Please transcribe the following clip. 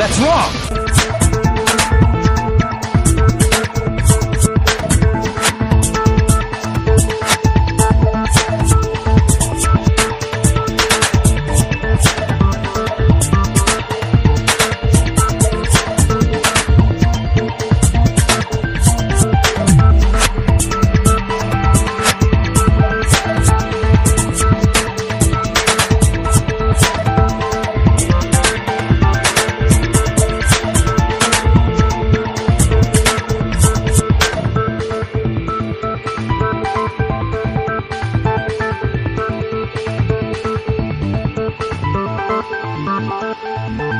that's wrong.